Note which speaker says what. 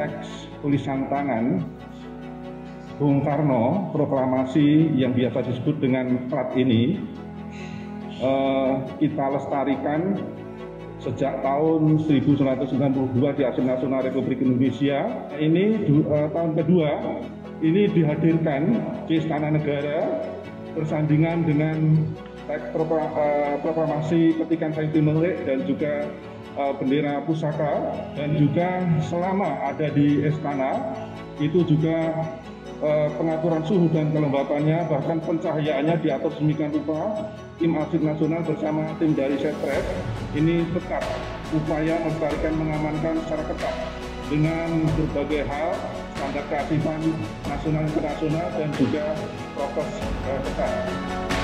Speaker 1: teks tulisan tangan Bung Karno, proklamasi yang biasa disebut dengan plat ini, eh, kita lestarikan sejak tahun 1992 di Arsip Nasional Republik Indonesia. Ini uh, tahun kedua ini dihadirkan di Istana Negara bersandingan dengan teks uh, proklamasi ketikan Said Melik dan juga bendera pusaka dan juga selama ada di istana itu juga uh, pengaturan suhu dan kelembapannya bahkan pencahayaannya diatur sedemikian rupa tim arsip nasional bersama tim dari Setres ini tetap upaya melestarikan mengamankan secara ketat dengan berbagai hal standar kearifan nasional internasional dan juga prokes uh, ketat.